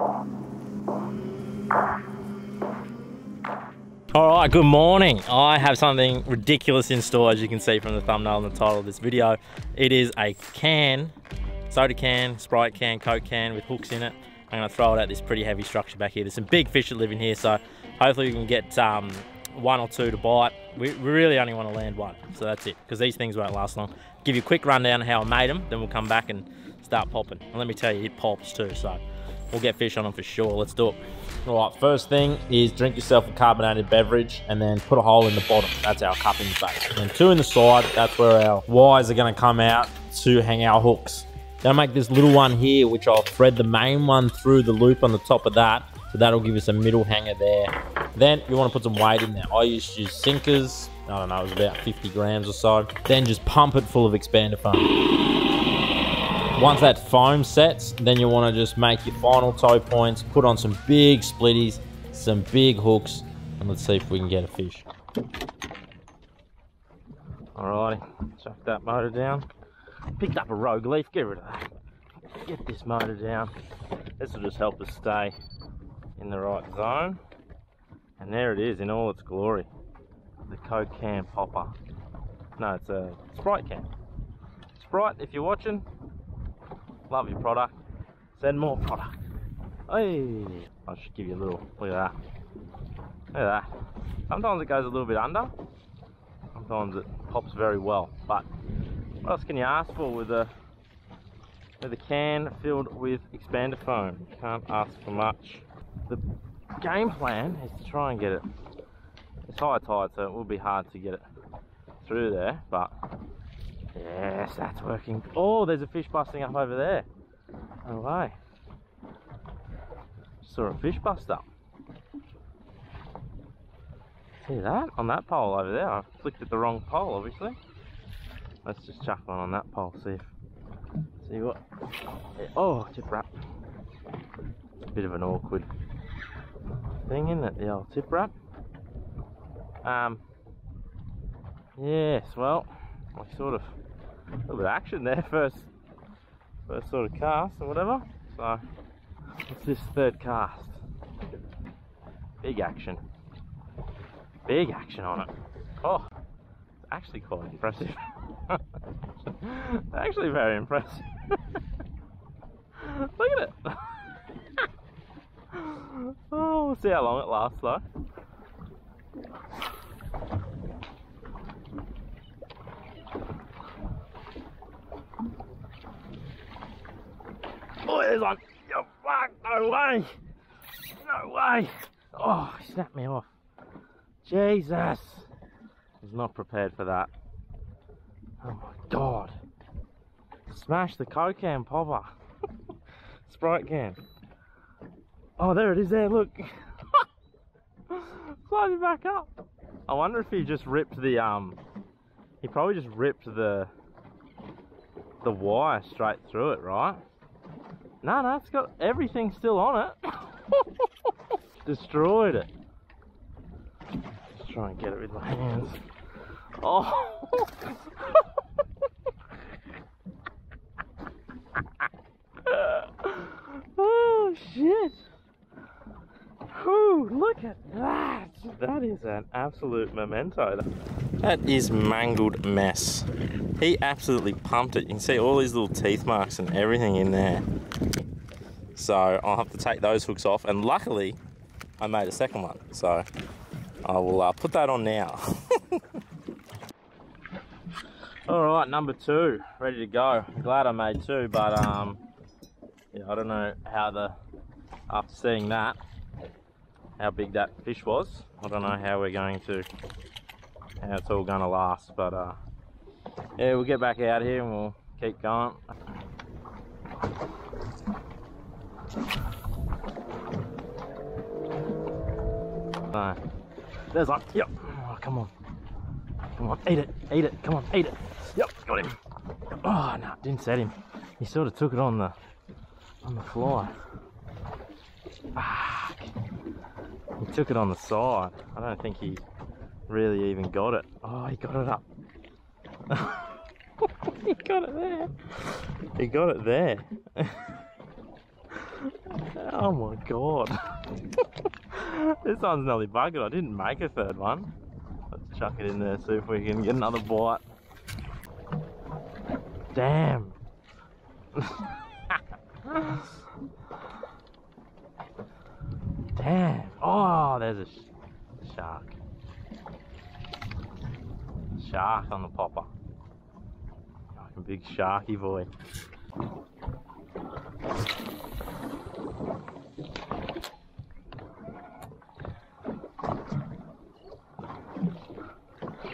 All right, good morning. I have something ridiculous in store, as you can see from the thumbnail and the title of this video. It is a can, soda can, Sprite can, Coke can with hooks in it. I'm gonna throw it at this pretty heavy structure back here. There's some big fish that live in here, so hopefully we can get um, one or two to bite. We, we really only want to land one, so that's it, because these things won't last long. Give you a quick rundown of how I made them, then we'll come back and start popping. And let me tell you, it pops too, so we'll get fish on them for sure. Let's do it. All right, first thing is drink yourself a carbonated beverage and then put a hole in the bottom. That's our cupping base. And two in the side, that's where our wires are gonna come out to hang our hooks. Then make this little one here, which I'll thread the main one through the loop on the top of that. So that'll give us a middle hanger there. Then you wanna put some weight in there. I used to use sinkers. I don't know, it was about 50 grams or so. Then just pump it full of expander foam. Once that foam sets, then you want to just make your final tow points, put on some big splitties, some big hooks, and let's see if we can get a fish. Alrighty, chuck that motor down. Picked up a rogue leaf, get rid of that. Get this motor down. This will just help us stay in the right zone. And there it is in all its glory. The Coke can popper. No, it's a Sprite can. Sprite, if you're watching, Love your product. Send more product. Hey, I should give you a little, look at that. Look at that. Sometimes it goes a little bit under. Sometimes it pops very well. But what else can you ask for with a with a can filled with expander foam? You can't ask for much. The game plan is to try and get it. It's high tide, so it will be hard to get it through there, but Yes, that's working. Oh, there's a fish busting up over there. No way. Saw a fish bust up. See that? On that pole over there. I flicked at the wrong pole, obviously. Let's just chuck one on that pole, see if... See what... Oh, tip wrap. It's a bit of an awkward thing, isn't it? The old tip wrap. Um... Yes, well, I sort of a little bit of action there first first sort of cast or whatever. So what's this third cast? Big action. Big action on it. Oh it's actually quite impressive. Actually very impressive. Look at it. Oh we'll see how long it lasts though there's one. Oh, fuck, no way. No way. Oh, he snapped me off. Jesus. I was not prepared for that. Oh my god. Smash the Coke can popper. Sprite can. Oh, there it is there, look. Sliding back up. I wonder if he just ripped the, um, he probably just ripped the, the wire straight through it, right? No, no, it's got everything still on it. Destroyed it. Let's try and get it with my hands. Oh shit. Whew, look at that. That is an absolute memento. That is mangled mess. He absolutely pumped it. You can see all these little teeth marks and everything in there. So I'll have to take those hooks off. And luckily, I made a second one. So I will uh, put that on now. All right, number two, ready to go. Glad I made two, but um, yeah, I don't know how the, after seeing that, how big that fish was. I don't know how we're going to, how it's all gonna last, but uh, yeah, we'll get back out here and we'll keep going. Uh, there's one. Yep. Oh, come on. Come on. Eat it. Eat it. Come on. Eat it. Yep. Got him. Oh no, didn't set him. He sort of took it on the on the fly. Fuck. Took it on the side. I don't think he really even got it. Oh, he got it up. he got it there. He got it there. Oh my god. this one's nearly buggered. I didn't make a third one. Let's chuck it in there, see if we can get another bite. Damn. Damn. Oh, there's a sh shark. Shark on the popper. A big sharky boy.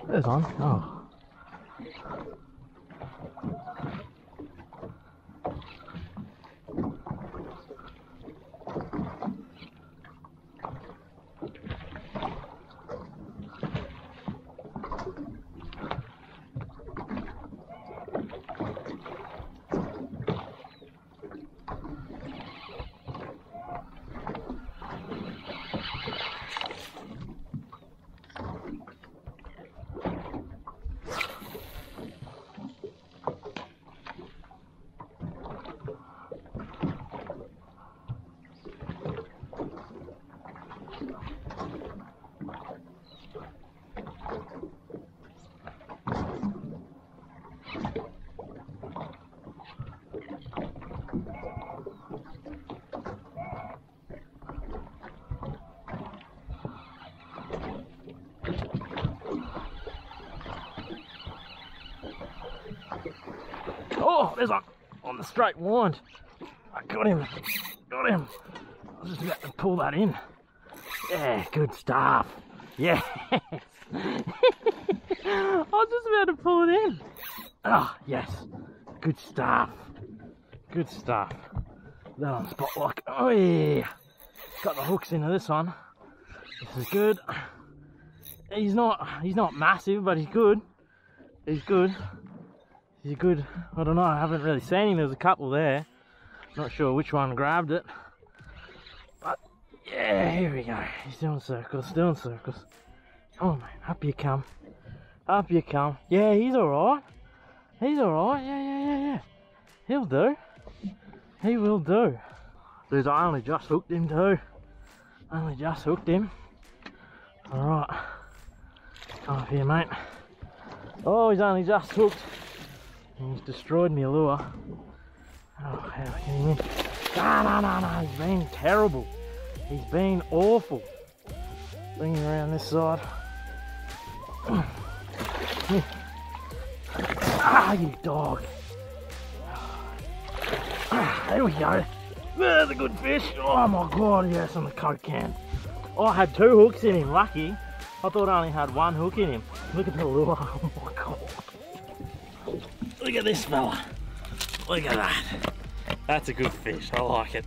There's one. Oh. Oh, there's one on the straight wind. I got him. Got him. I was just about to pull that in. Yeah, good stuff. Yes. I was just about to pull it in. Ah, oh, yes. Good stuff. Good stuff. That on spot lock. Oh yeah. Got the hooks into this one. This is good. He's not he's not massive, but he's good. He's good. He's good. I don't know, I haven't really seen him. There's a couple there. Not sure which one grabbed it. But yeah, here we go. He's doing circles, doing circles. Oh man, up you come. Up you come. Yeah, he's alright. He's alright. Yeah, yeah, yeah, yeah. He'll do. He will do. Dude, I only just hooked him too. Only just hooked him. Alright. Come up here, mate. Oh, he's only just hooked. He's destroyed me lure. Oh, how can he? No, no, no, no, he's been terrible. He's been awful. Bring him around this side. ah, you dog. Ah, there we go. There's a good fish. Oh my god, yes, on the coke can. Oh, I had two hooks in him, lucky. I thought I only had one hook in him. Look at the lure. Look at this fella. Look at that. That's a good fish. I like it.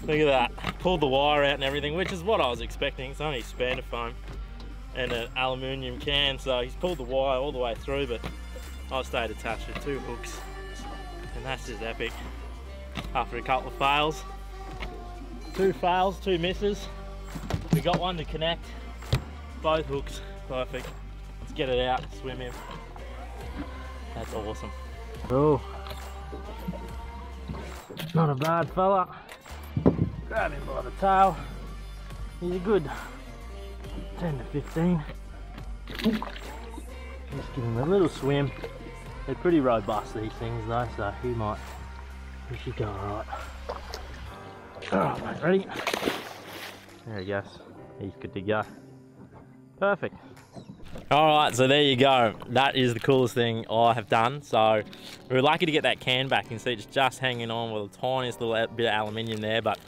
Look at that. Pulled the wire out and everything, which is what I was expecting. It's only foam and an aluminium can, so he's pulled the wire all the way through, but I stayed attached with two hooks. And that's just epic. After a couple of fails. Two fails, two misses. We got one to connect. Both hooks, perfect. Let's get it out, swim him. That's awesome. Oh, not a bad fella. Grab him by the tail. He's a good 10 to 15. Just give him a little swim. They're pretty robust these things though, so he might, he should go alright. Ready? There he goes. He's good to go. Perfect. All right, so there you go. That is the coolest thing I have done. So we are lucky to get that can back. You can see it's just hanging on with the tiniest little bit of aluminium there, but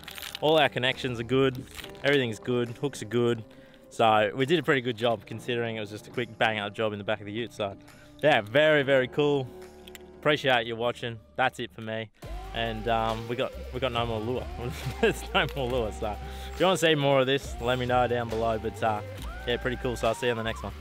all our connections are good. Everything's good. Hooks are good. So we did a pretty good job considering it was just a quick bang up job in the back of the ute. So yeah, very, very cool. Appreciate you watching. That's it for me. And um, we got we got no more lure. There's no more lure. So if you want to see more of this, let me know down below. But uh, yeah, pretty cool. So I'll see you on the next one.